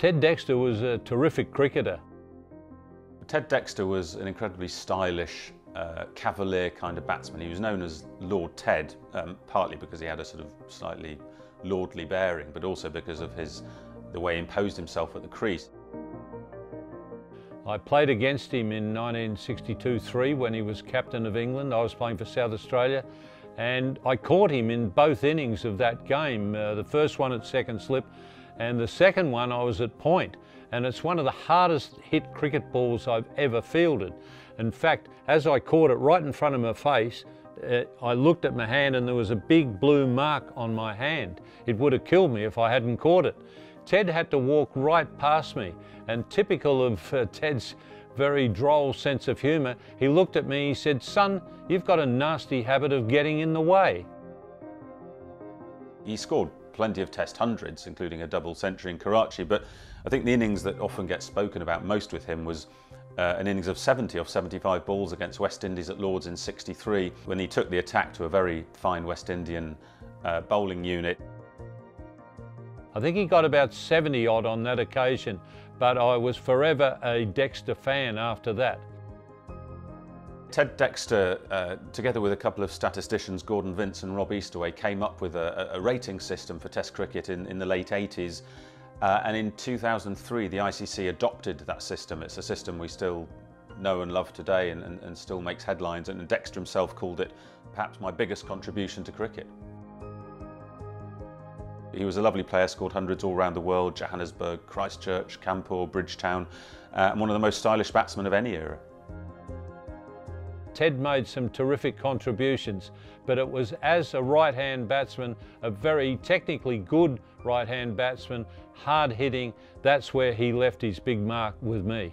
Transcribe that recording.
Ted Dexter was a terrific cricketer. Ted Dexter was an incredibly stylish, uh, cavalier kind of batsman. He was known as Lord Ted, um, partly because he had a sort of slightly lordly bearing, but also because of his the way he imposed himself at the crease. I played against him in 1962-3 when he was captain of England. I was playing for South Australia and I caught him in both innings of that game. Uh, the first one at second slip and the second one I was at point and it's one of the hardest hit cricket balls I've ever fielded. In fact, as I caught it right in front of my face, uh, I looked at my hand and there was a big blue mark on my hand. It would have killed me if I hadn't caught it. Ted had to walk right past me and typical of uh, Ted's very droll sense of humour, he looked at me, he said, son, you've got a nasty habit of getting in the way. He scored plenty of test hundreds, including a double century in Karachi, but I think the innings that often gets spoken about most with him was uh, an innings of 70 off 75 balls against West Indies at Lords in 63 when he took the attack to a very fine West Indian uh, bowling unit. I think he got about 70 odd on that occasion, but I was forever a Dexter fan after that. Ted Dexter, uh, together with a couple of statisticians, Gordon Vince and Rob Eastaway, came up with a, a rating system for Test cricket in, in the late 80s. Uh, and in 2003, the ICC adopted that system. It's a system we still know and love today and, and, and still makes headlines. And Dexter himself called it perhaps my biggest contribution to cricket. He was a lovely player, scored hundreds all around the world, Johannesburg, Christchurch, Kanpur, Bridgetown, uh, and one of the most stylish batsmen of any era. Ted made some terrific contributions, but it was as a right-hand batsman, a very technically good right-hand batsman, hard hitting, that's where he left his big mark with me.